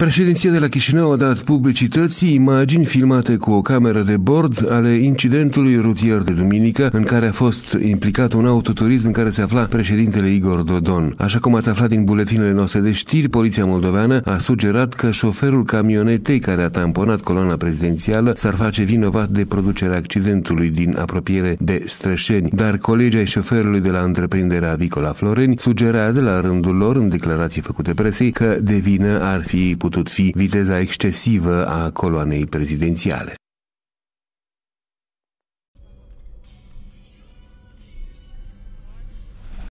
Președinția de la Chișinău a dat publicității imagini filmate cu o cameră de bord ale incidentului rutier de duminică în care a fost implicat un autoturism în care se afla președintele Igor Dodon. Așa cum ați aflat din buletinele noastre de știri, Poliția Moldoveană a sugerat că șoferul camionetei care a tamponat coloana prezidențială s-ar face vinovat de producerea accidentului din apropiere de Strășeni, dar colegii ai șoferului de la întreprinderea avicola Floreni sugerează la rândul lor în declarații făcute presei că de vină ar fi putut fi viteza excesivă a coloanei prezidențiale.